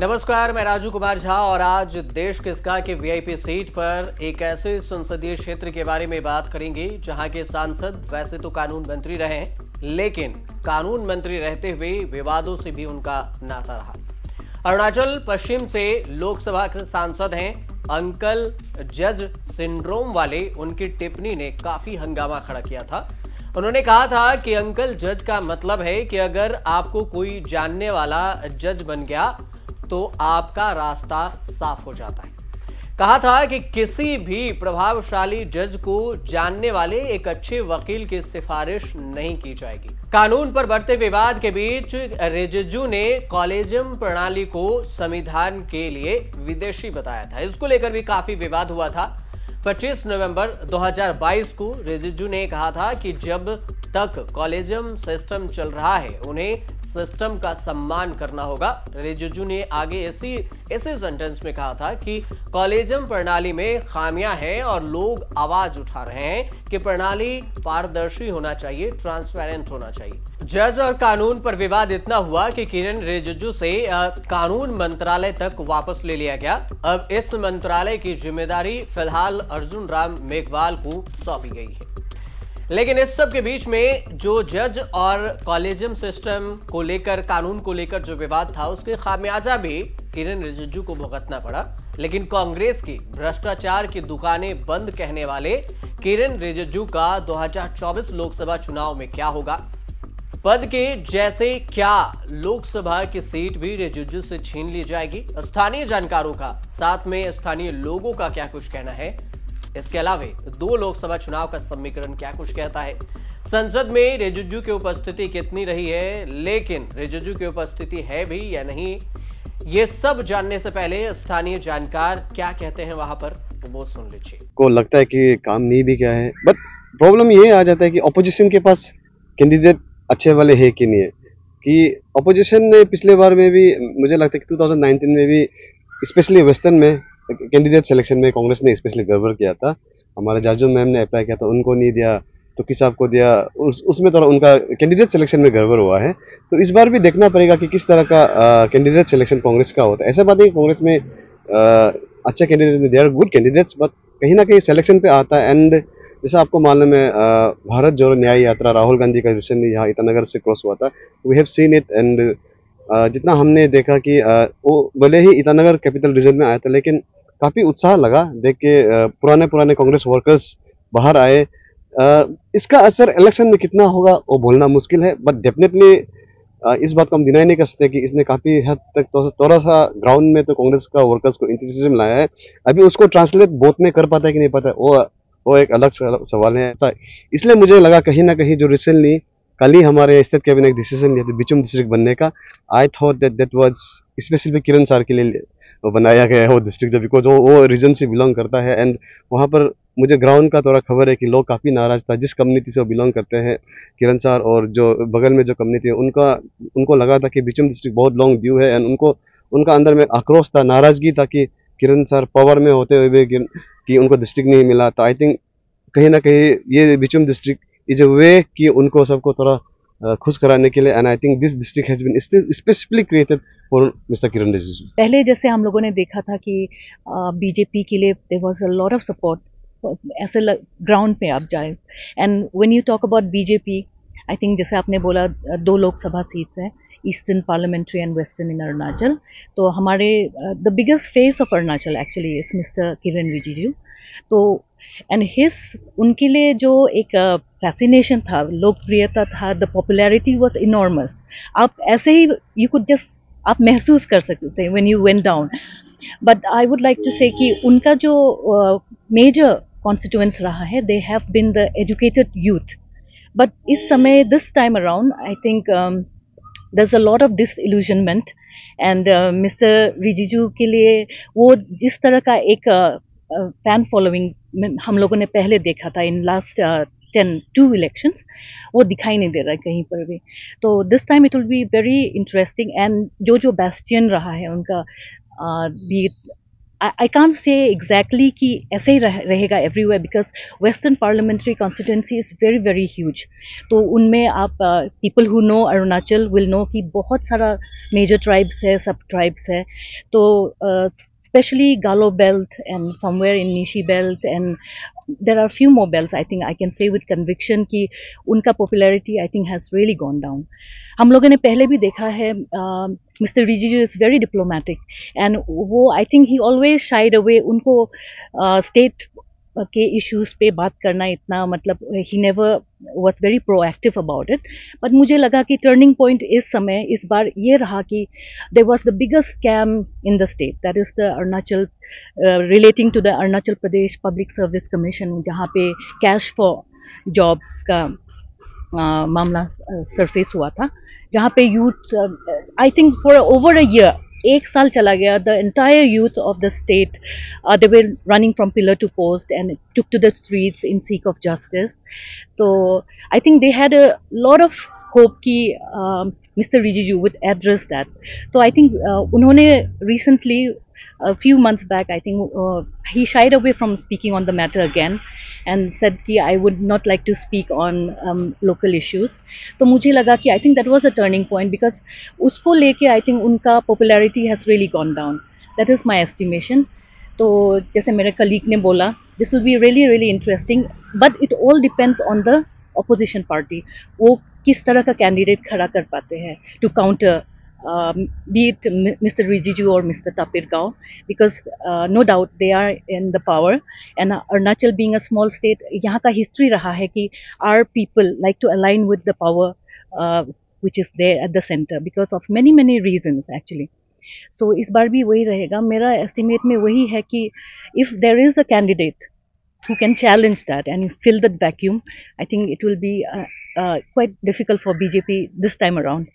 नमस्कार, मैं राजू कुमार झा और आज देश किसका के वीआईपी सीट पर एक ऐसे संसदीय क्षेत्र के बारे में बात करेंगे, जहाँ के सांसद वैसे तो कानून मंत्री रहे हैं, लेकिन कानून मंत्री रहते हुए विवादों से भी उनका नाता रहा। अरुणाचल, पश्चिम से लोकसभा के सांसद हैं, अंकल जज सिंड्रोम वाले उनकी टिप्पणी ने काफ़ी हंगामा खड़ा किया था। उन्होंने कहा था कि अंकल जज का मतलब है कि अगर आपको कोई जानने वाला जज बन गया तो आपका रास्ता साफ़ हो जाता है। कहा था कि किसी भी प्रभावशाली जज को जानने वाले एक अच्छे वकील की सिफारिश नहीं की जाएगी। कानून पर बढ़ते विवाद के बीच रिजिजू ने कॉलेजियम प्रणाली को संविधान के लिए विदेशी बताया था। इसको लेकर भी काफ़ी विवाद हुआ था। 25 नवंबर 2022 को रिजिजू ने कहा था कि जब तक कॉलेजियम सिस्टम चल रहा है, उन्हें सिस्टम का सम्मान करना होगा। रिजिजू ने आगे इसी इसी सेंटेंस में कहा था कि कॉलेजियम प्रणाली में खामियाँ हैं और लोग आवाज़ उठा रहे हैं कि प्रणाली पारदर्शी होना चाहिए ट्रांसपेरेंट होना चाहिए। जज और कानून पर विवाद इतना हुआ कि किरण रिजिजू से कानून मंत्रालय तक वापस ले लिया गया। अब इस मंत्रालय की ज़िम्मेदारी फ़िलहाल अर्जुन राम मेघवाल को सौंपी गई है। लेकिन इस सब के बीच में जो जज और कॉलेजियम सिस्टम को लेकर, कानून को लेकर जो विवाद था, उसके खामियाजा भी किरण रिजिजू को भुगतना पड़ा। लेकिन कांग्रेस की भ्रष्टाचार की दुकानें बंद कहने वाले किरण रिजिजू का 2024 लोकसभा चुनाव में क्या होगा? पद के जैसे क्या लोकसभा की सीट भी रिजिजू से छीन ली जाएगी? स्थानीय जानकारों का, साथ में स्थानीय लोगों का क्या कुछ कहना है? इसके अलावा दो लोकसभा चुनाव का समीकरण क्या कुछ कहता है? संसद में रिजिजू की उपस्थिति कितनी रही है? लेकिन रिजिजू की उपस्थिति है भी या नहीं? ये सब जानने से पहले स्थानीय जानकार क्या कहते हैं वहाँ पर? तो वो सुन लीजिए। को लगता है कि काम नहीं भी क्या है। बट प्रॉब्लम ये आ जाता है कि ऑपोजिशन के पास कैंडिडेट अच्छे वाले है कि नहीं है? कि ऑपोजिशन ने पिछले बार में भी, मुझे लगता है कि 2019 में भी स्पेशली वेस्टर्न में कैंडिडेट सिलेक्शन में कांग्रेस ने स्पेशली गड़बड़ किया था। हमारे जार्जो मैम ने अप्लाई किया था, उनको नहीं दिया तो किस आपको दिया? उस, उसमें थोड़ा उनका कैंडिडेट सिलेक्शन में गड़बड़ हुआ है। तो इस बार भी देखना पड़ेगा कि किस तरह का कैंडिडेट सिलेक्शन कांग्रेस का होता है। ऐसा बात है कि कांग्रेस में अच्छा candidate they are good candidates but कहीं ना कहीं सिलेक्शन पे आता है। एंड जैसा आपको मालूम है भारत जोड़ो न्याय यात्रा राहुल गांधी का रिसेंटली यहाँ ईटानगर से क्रॉस हुआ था। We have seen it and जितना हमने देखा कि वो भले ही ईटानगर कैपिटल रीजन में आया था, लेकिन काफ़ी उत्साह लगा देख के पुराने पुराने कांग्रेस वर्कर्स बाहर आए। इसका असर इलेक्शन में कितना होगा, वो बोलना मुश्किल है बट डेफिनेटली इस बात को हम डिनाई नहीं कर सकते कि इसने काफ़ी हद तक तो थोड़ा सा ग्राउंड में तो कांग्रेस का वर्कर्स को इंतज़ाम लाया है। अभी उसको ट्रांसलेट बोथ में कर पाता है कि नहीं पाता वो वो एक अलग सवाल है। इसलिए मुझे लगा कहीं ना कहीं जो रिसेंटली कल ही हमारे स्टेट कैबिनेट डिसीज़न लिया था, बिचुम डिस्ट्रिक्ट बनने का I thought that that was specially Kiran sir के लिए बनाया गया है वो डिस्ट्रिक्ट जब बिकॉज़ वो वो रीजन से बिलोंग करता है एंड वहाँ पर मुझे ग्राउंड का थोड़ा खबर है कि लोग काफ़ी नाराज़ था। जिस कम्युनिटी से वो बिलोंग करते हैं, किरण सार और जो बगल में जो कम्युनिटी है, उनका, उनको लगा था कि बिचम डिस्ट्रिक्ट बहुत लॉन्ग ड्यू है एंड उनको, उनका अंदर में आक्रोश था, नाराज़गी था कि किरण सर पावर में होते हुए कि उनको डिस्ट्रिक्ट नहीं मिला। तो आई थिंक कहीं ना कहीं ये बिचम डिस्ट्रिक्ट इज़ अ वे कि उनको सबको थोड़ा खुश कराने के लिए and I think this district has been specifically created for mister Kiran Rijiju पहले जैसे हम लोगों ने देखा था कि बीजेपी के लिए there was a lot of support ऐसे ग्राउंड पे आप जाए। And when you talk about BJP I think जैसे आपने बोला, दो लोकसभा सीट्स हैं eastern parliamentary and western in Arunachal तो हमारे the biggest face of Arunachal actually is mister Kiran Rijiju तो एंड हिस उनके लिए जो एक फैसिनेशन था लोकप्रियता था द पॉपुलैरिटी वॉज़ इनॉर्मस आप ऐसे ही यू कुड जस्ट आप महसूस कर सकते थे when you went down but I would like to say कि उनका जो मेजर uh, कॉन्स्टिट्यूंस रहा है they have been the educated youth but इस समय this time around I think is a lot of disillusionment and mister Rijiju के लिए वो जिस तरह का एक फ़ैन uh, फॉलोइंग हम लोगों ने पहले देखा था in last ten two elections वो दिखाई नहीं दे रहा है कहीं पर भी। तो this time it will be very interesting and जो जो बेस्टियन रहा है उनका be I can't say exactly कि ऐसे ही रह, रहेगा everywhere because western parliamentary constituency is very very huge तो उनमें आप people who know Arunachal will know कि बहुत सारा मेजर ट्राइब्स है सब ट्राइब्स है। तो especially Galo belt and somewhere in Nishi belt and there are few more belts I think I can say with conviction कि उनका popularity I think has really gone down. हम लोगों ने पहले भी देखा है mister Rijiju is very diplomatic and वो I think he always shied away उनको स्टेट uh, के इश्यूज़ पे बात करना इतना मतलब he never was very proactive about it but मुझे लगा कि टर्निंग पॉइंट इस समय इस बार ये रहा कि there was the biggest scam in the state that is the Arunachal relating to the Arunachal Pradesh public service commission जहाँ पे कैश फॉर जॉब्स का uh, मामला सरफेस uh, हुआ था जहाँ पे youth I think for over a year एक साल चला गया the entire youth of the state they were running from pillar to post and took to the streets in seek of justice तो I think they had a lot of hope कि mister Rijiju with address that तो I think उन्होंने recently a few months back, I think uh, he shied away from speaking on the matter again and said कि I would not like to speak on um, local issues. तो मुझे लगा कि I think that was a turning point because उसको लेके I think उनका popularity has really gone down. That is my estimation. तो जैसे मेरे कलीग ने बोला this will be really really interesting but it all depends on the opposition party वो किस तरह का कैंडिडेट खड़ा कर पाते हैं to counter um, be it Mr. Rijiju or Mr. Tapir Gao, because uh, no doubt they are in the power. And Arunachal being a small state, यहाँ का history रहा है कि our people like to align with the power uh, which is there at the center because of many many reasons actually. So इस बार भी वही रहेगा मेरा estimate में वही है कि if there is a candidate who can challenge that and fill that vacuum, I think it will be uh, uh, quite difficult for BJP this time around.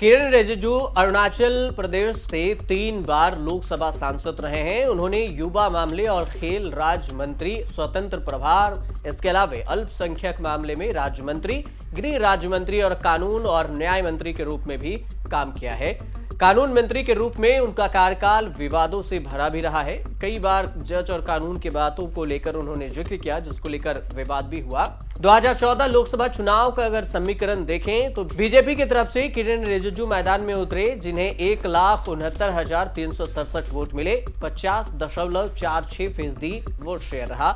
Kiran Rijiju Arunachal Pradesh से तीन बार लोकसभा सांसद रहे हैं। उन्होंने युवा मामले और खेल राज्य मंत्री स्वतंत्र प्रभार, इसके अलावा अल्पसंख्यक मामले में राज्य मंत्री, गृह राज्य मंत्री और कानून और न्याय मंत्री के रूप में भी काम किया है। कानून मंत्री के रूप में उनका कार्यकाल विवादों से भरा भी रहा है। कई बार जज और कानून की बातों को लेकर उन्होंने ज़िक्र किया, जिसको लेकर विवाद भी हुआ। 2014 लोकसभा चुनाव का अगर समीकरण देखें तो बीजेपी की तरफ़ से किरण रिजिजू मैदान में उतरे, जिन्हें एक लाख उनहत्तर हज़ार तीन सौ सड़सठ वोट मिले। पचास दशमलव चार छह फ़ीसदी वोट शेयर रहा।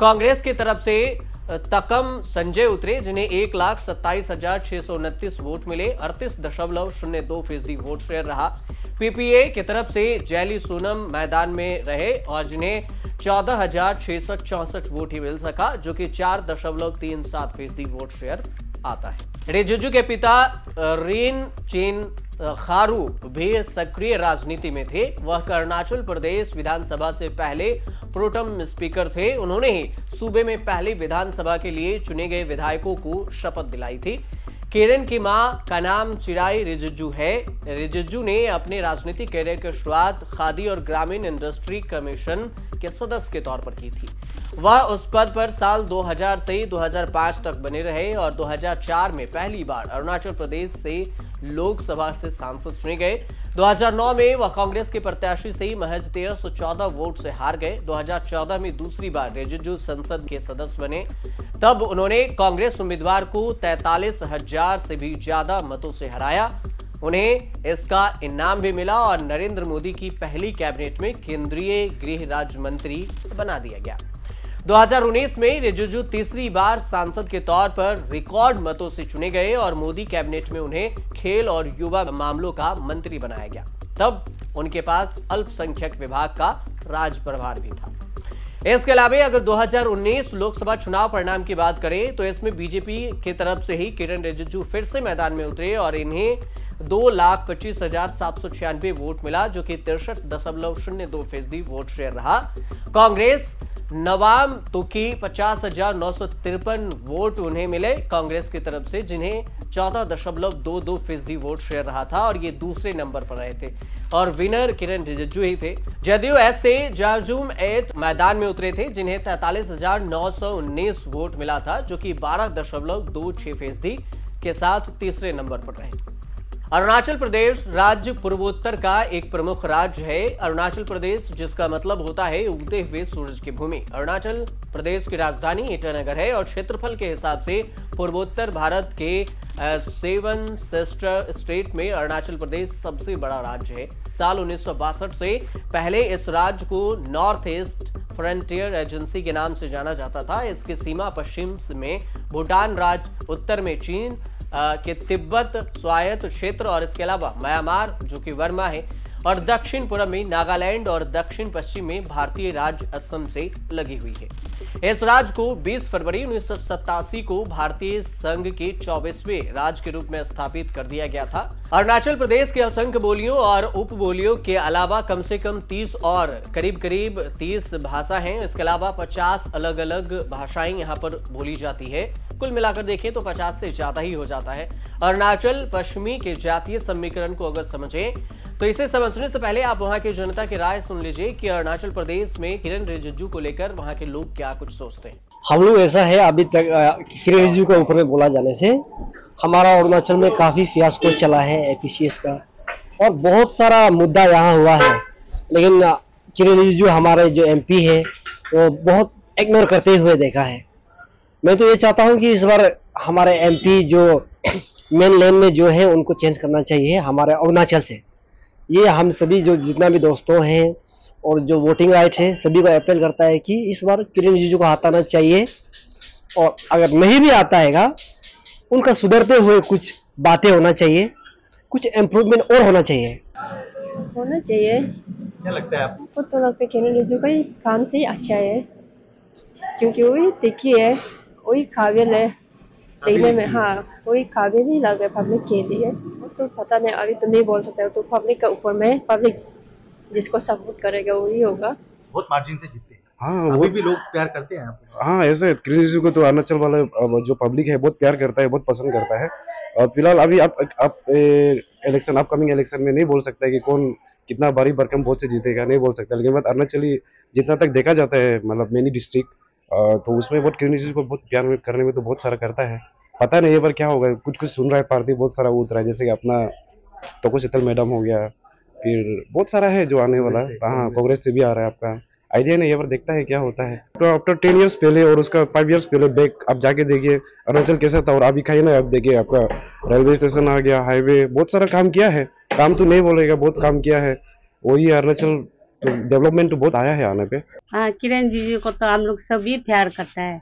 कांग्रेस की तरफ़ से तकम संजय उतरे, जिन्हें एक लाख सत्ताईस हज़ार छह सौ उनतीस वोट मिले। अड़तीस दशमलव शून्य दो फ़ीसदी वोट शेयर रहा। पीपीए की तरफ़ से जैली सोनम मैदान में रहे और जिन्हें चौदह हज़ार छह सौ चौसठ वोट ही मिल सका, जो कि चार दशमलव तीन सात फ़ीसदी वोट शेयर आता है। रिजिजू के पिता, रीन चीन खारू भी सक्रिय राजनीति में थे। वह अरुणाचल प्रदेश विधानसभा से पहले प्रोटम स्पीकर थे। उन्होंने ही सूबे में पहली विधानसभा के लिए चुने गए विधायकों को शपथ दिलाई थी। केरन की माँ का नाम चिराई रिजिजू है। रिजिजू ने अपने राजनीतिक कैरियर की शुरुआत खादी और ग्रामीण इंडस्ट्री कमीशन के सदस्य के तौर पर की थी। वह उस पद पर साल 2000 से 2005 तक बने रहे और 2004 में पहली बार अरुणाचल प्रदेश से लोकसभा से सांसद चुने गए। 2009 में वह कांग्रेस के प्रत्याशी से ही महज 1314 वोट से हार गए। 2014 में दूसरी बार रिजिजू संसद के सदस्य बने। तब उन्होंने कांग्रेस उम्मीदवार को तैतालीस हज़ार से भी ज़्यादा मतों से हराया। उन्हें इसका इनाम भी मिला और नरेंद्र मोदी की पहली कैबिनेट में केंद्रीय गृह राज्य मंत्री बना दिया गया। 2019 में रिजिजू तीसरी बार सांसद के तौर पर रिकॉर्ड मतों से चुने गए और मोदी कैबिनेट में उन्हें खेल और युवा मामलों का मंत्री बनाया गया। तब उनके पास अल्पसंख्यक विभाग का राज प्रभार भी था। इसके अलावा अगर 2019 लोकसभा चुनाव परिणाम की बात करें तो इसमें बीजेपी की तरफ़ से ही किरण रिजिजू फिर से मैदान में उतरे और इन्हें दो लाख पच्चीस हज़ार सात सौ छियानवे वोट मिला, जो कि तिरसठ दशमलव शून्य दो फ़ीसदी वोट शेयर रहा। कांग्रेस नवाम तुकी पचास हज़ार नौ सौ तिरपन वोट उन्हें मिले कांग्रेस की तरफ़ से, जिन्हें चौदह दशमलव दो दो फ़ीसदी वोट शेयर रहा था और ये दूसरे नंबर पर रहे थे। और विनर किरण रिजिजू ही थे। जदयू एस से जारजूम एट मैदान में उतरे थे, जिन्हें तैतालीस हज़ार नौ सौ उन्नीस वोट मिला था, जो कि बारह दशमलव दो छह फ़ीसदी के साथ तीसरे नंबर पर रहे। अरुणाचल प्रदेश राज्य पूर्वोत्तर का एक प्रमुख राज्य है। अरुणाचल प्रदेश, जिसका मतलब होता है उगते हुए सूरज की भूमि। अरुणाचल प्रदेश की राजधानी ईटानगर है और क्षेत्रफल के हिसाब से पूर्वोत्तर भारत के सेवन सिस्टर स्टेट में अरुणाचल प्रदेश सबसे बड़ा राज्य है। साल उन्नीस सौ बासठ से पहले इस राज्य को नॉर्थ ईस्ट फ्रंटियर एजेंसी के नाम से जाना जाता था। इसकी सीमा पश्चिम में भूटान राज्य, उत्तर में चीन के तिब्बत स्वायत्त क्षेत्र और इसके अलावा म्यांमार, जो कि वर्मा है, और दक्षिण पूर्व में नागालैंड और दक्षिण पश्चिम में भारतीय राज्य असम से लगी हुई है। इस राज्य को 20 फरवरी उन्नीस सौ सतासी को भारतीय संघ के 24वें राज्य के रूप में स्थापित कर दिया गया था। अरुणाचल प्रदेश के असंख्य बोलियों और उप बोलियों के अलावा कम से कम 30 और करीब करीब 30 भाषा हैं। इसके अलावा 50 अलग अलग भाषाएँ यहाँ पर बोली जाती है। कुल मिलाकर देखें तो 50 से ज़्यादा ही हो जाता है। अरुणाचल पश्चिमी के जातीय समीकरण को अगर समझें तो इसे समझने से पहले आप वहाँ की जनता की राय सुन लीजिए कि अरुणाचल प्रदेश में किरण रिजिजू को लेकर वहाँ के लोग क्या कुछ सोचते हैं। हम लोग ऐसा है, अभी तक किरण रिजिजू के ऊपर में बोला जाने से हमारा अरुणाचल में काफ़ी फियास्को चला है एपीसीएस का। और बहुत सारा मुद्दा यहाँ हुआ है। लेकिन किरण रिजिजू हमारे जो एमपी है, वो बहुत इग्नोर करते हुए देखा है। मैं तो ये चाहता हूँ कि इस बार हमारे एमपी जो मेन लेन में जो है, उनको चेंज करना चाहिए हमारे अरुणाचल से। ये हम सभी जो जितना भी दोस्तों हैं और जो वोटिंग राइट है सभी को अपील करता है कि इस बार किरण रिजिजू को हाथ आना चाहिए। और अगर नहीं भी आता है उनका सुधरते हुए कुछ बातें होना चाहिए कुछ इम्प्रूवमेंट और होना चाहिए। होना चाहिए। क्या लगता है आपको? तो लगता है किरण रिजिजू का ही काम से ही अच्छा है। क्योंकि वही देखिए है वही काबिल है। देखने में हाँ कोई काबिल ही लग रहा है पब्लिक के लिए। तो पता नहीं अभी तो नहीं बोल सकते तो पब्लिक के ऊपर में पब्लिक जिसको सपोर्ट करेगा वही होगा। बहुत मार्जिन से जीतते हाँ। अभी भी लोग प्यार करते हैं हाँ ऐसे कृषि को तो अरुणाचल वाले जो पब्लिक है बहुत प्यार करता है बहुत पसंद करता है। और फ़िलहाल अभी आप आप इलेक्शन अपकमिंग इलेक्शन में नहीं बोल सकता कि कौन कितना भारी भरकम बहुत से जीतेगा नहीं बोल सकता। लेकिन बात अरुणाचली जितना तक देखा जाता है मतलब मेनी डिस्ट्रिक्ट तो उसमें बहुत कृषि को बहुत प्यार करने में तो बहुत सारा करता है। पता नहीं ये बार क्या होगा कुछ कुछ सुन रहा है पार्टी बहुत सारा उतरा है जैसे कि अपना तो शीतल मैडम हो गया फिर बहुत सारा है जो आने वाला है। हाँ कांग्रेस से भी आ रहा है आपका। आइडिया नहीं ये बार देखता है क्या होता है। तो आफ्टर टेन ईयर्स पहले और उसका फाइव ईयर्स पहले बैक आप जाके देखिए अरुणाचल कैसा था और अभी खाइए ना आप देखिए आपका रेलवे स्टेशन आ गया हाईवे बहुत सारा काम किया है। काम तो नहीं बोलेगा बहुत काम किया है। वही अरुणाचल तो डेवलपमेंट तो बहुत आया है आने पे। हाँ किरण जी जी को तो हम लोग सभी प्यार करता है।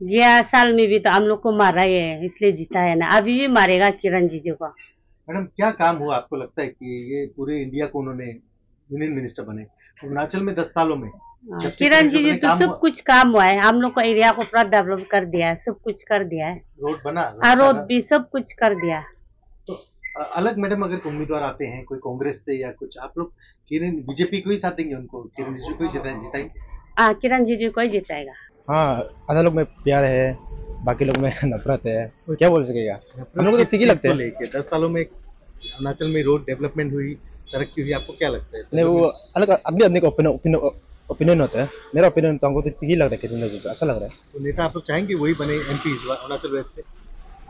गया साल में भी तो हम लोग को मारा ही है इसलिए जीता है ना। अभी भी मारेगा किरण जीजू को। मैडम क्या काम हुआ? आपको लगता है कि ये पूरे इंडिया को उन्होंने यूनियन मिनिस्टर बने? अरुणाचल में दस सालों में। हाँ, किरण जी जी तो सब कुछ काम हुआ है। हम लोग को एरिया को पूरा डेवलप कर दिया है सब कुछ कर दिया है। रोड बना हाँ रोड भी सब कुछ कर दिया अलग मैडम अगर उम्मीदवार आते हैं कोई कांग्रेस से या कुछ आप लोग किरण बीजेपी को ही साथ देंगे उनको? किरण जीजू को ही जिताएँगे? हाँ किरण जीजू को ही जिताएगा। हाँ आधा लोग में प्यार है बाकी लोग में नफरत है। क्या बोल सकेगा? हम लोग तो ठीक ही लगते हैं। दस सालों में अरुणाचल में रोड डेवलपमेंट हुई तरक्की हुई आपको क्या लगता है? नहीं वो अलग अपने अपने का ओपिनियन होता है। मेरा ओपिनियन तो हमको तो ठीक ही लग रहा है कितने लोगों अच्छा लग रहा है। तो नेता आप लोग चाहेंगे वही बने एम पी अरुणाचल वेस्ट से?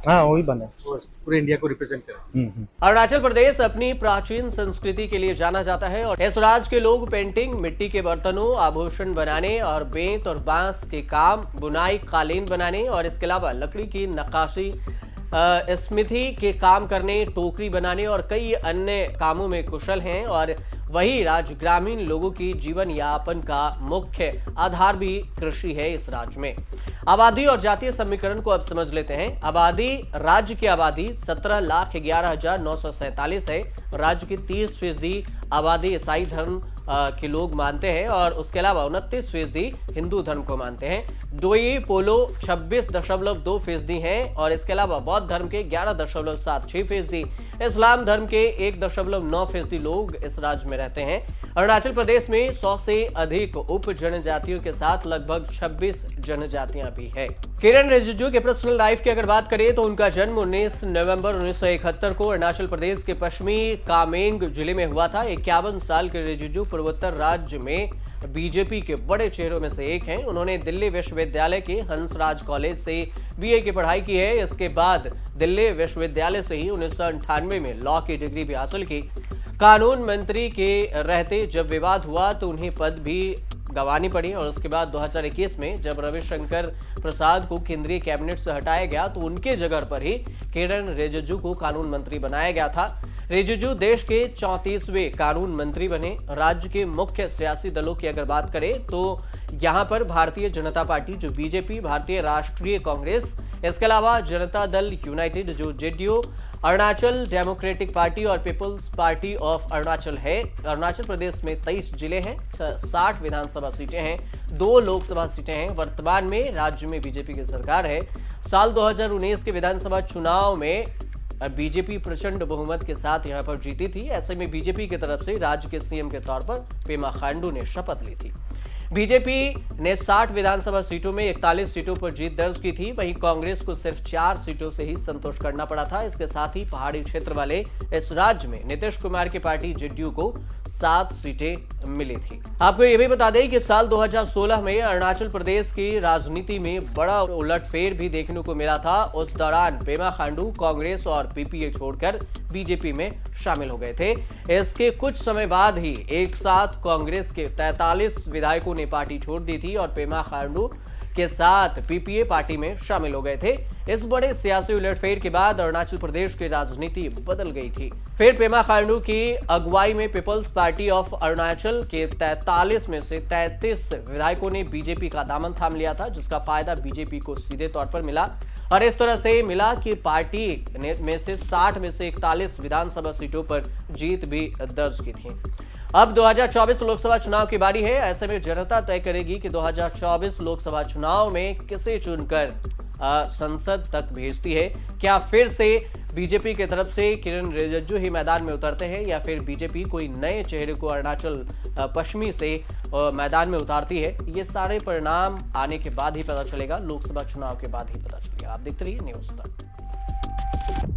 हाँ वही बने पूरे इंडिया को रिप्रेजेंट करें हम्म, हम्म। अरुणाचल प्रदेश अपनी प्राचीन संस्कृति के लिए जाना जाता है और इस राज्य के लोग पेंटिंग मिट्टी के बर्तनों आभूषण बनाने और बेंत और बाँस के काम बुनाई कालीन बनाने और इसके अलावा लकड़ी की नक्काशी स्मृति के काम करने टोकरी बनाने और कई अन्य कामों में कुशल हैं और वही राज्य ग्रामीण लोगों की जीवन यापन का मुख्य आधार भी कृषि है इस राज्य में। आबादी और जातीय समीकरण को अब समझ लेते हैं। आबादी, राज्य की आबादी सत्रह लाख ग्यारह हज़ार नौ सौ सैतालीस है। राज्य की तीस फ़ीसदी आबादी ईसाई धर्म के लोग मानते हैं और उसके अलावा उनतीस फ़ीसदी हिंदू धर्म को मानते हैं। डोई पोलो छब्बीस दशमलव दो फ़ीसदी है और इसके अलावा बौद्ध धर्म के ग्यारह दशमलव सात छह फ़ीसदी, इस्लाम धर्म के एक दशमलव नौ फ़ीसदी लोग इस राज्य में रहते हैं। अरुणाचल प्रदेश में सौ से अधिक उप जनजातियों के साथ लगभग 26 जनजातियाँ भी है। किरण रिजिजू के पर्सनल लाइफ की अगर बात करें तो उनका जन्म 19 नवंबर 1971 को अरुणाचल प्रदेश के पश्चिमी कामेंग ज़िले में हुआ था। इक्यावन साल के रिजिजू पूर्वोत्तर राज्य में बीजेपी के बड़े चेहरों में से एक हैं। उन्होंने दिल्ली विश्वविद्यालय के हंसराज कॉलेज से बीए की पढ़ाई की है। इसके बाद दिल्ली विश्वविद्यालय से ही उन्नीस में लॉ की डिग्री भी हासिल की। कानून मंत्री के रहते जब विवाद हुआ तो उन्हें पद भी गंवानी पड़ी और उसके बाद 2021 में जब रविशंकर प्रसाद को केंद्रीय कैबिनेट से हटाया गया तो उनके जगह पर ही किरण रिजिजू को कानून मंत्री बनाया गया था। रिजिजू देश के चौंतीसवें कानून मंत्री बने। राज्य के मुख्य सियासी दलों की अगर बात करें तो यहाँ पर भारतीय जनता पार्टी, जो बीजेपी, भारतीय राष्ट्रीय कांग्रेस, इसके अलावा जनता दल यूनाइटेड, जो जेडीयू, अरुणाचल डेमोक्रेटिक पार्टी और पीपल्स पार्टी ऑफ़ अरुणाचल है। अरुणाचल प्रदेश में तेईस ज़िले हैं साठ विधानसभा सीटें हैं, दो लोकसभा सीटें हैं। वर्तमान में राज्य में बीजेपी की सरकार है। साल 2019 के विधानसभा चुनाव में बीजेपी प्रचंड बहुमत के साथ यहाँ पर जीती थी। ऐसे में बीजेपी की तरफ़ से राज्य के सीएम के तौर पर पेमा खांडू ने शपथ ली थी। बीजेपी ने 60 विधानसभा सीटों में 41 सीटों पर जीत दर्ज की थी। वहीं कांग्रेस को सिर्फ़ चार सीटों से ही संतोष करना पड़ा था। इसके साथ ही पहाड़ी क्षेत्र वाले इस राज्य में नीतीश कुमार की पार्टी जेडीयू को सात सीटें मिली थी। आपको यह भी बता दें कि साल 2016 में अरुणाचल प्रदेश की राजनीति में बड़ा उलटफेर भी देखने को मिला था। उस दौरान पेमा खांडू कांग्रेस और पीपीए छोड़कर बीजेपी में शामिल हो गए थे। इसके कुछ समय बाद ही एक साथ कांग्रेस के 43 विधायकों ने पार्टी छोड़ दी थी और पेमा खांडू के साथ पीपीए पार्टी में शामिल हो गए थे। इस बड़े सियासी उलटफेर के बाद अरुणाचल प्रदेश की राजनीति बदल गई थी। फिर पेमा खांडू की अगुवाई में पीपल्स पार्टी ऑफ़ अरुणाचल के 43 में से 33 विधायकों ने बीजेपी का दामन थाम लिया था, जिसका फ़ायदा बीजेपी को सीधे तौर पर मिला। और इस तरह से मिला कि पार्टी ने में से 60 में से 41 विधानसभा सीटों पर जीत भी दर्ज की थी। अब 2024 लोकसभा चुनाव की बारी है। ऐसे में जनता तय करेगी कि 2024 लोकसभा चुनाव में किसे चुनकर संसद तक भेजती है। क्या फिर से बीजेपी की तरफ़ से किरण रिजिजू ही मैदान में उतरते हैं या फिर बीजेपी कोई नए चेहरे को अरुणाचल पश्चिमी से मैदान में उतारती है? ये सारे परिणाम आने के बाद ही पता चलेगा। लोकसभा चुनाव के बाद ही पता चलेगा। आप देखते रहिए न्यूज़ तक।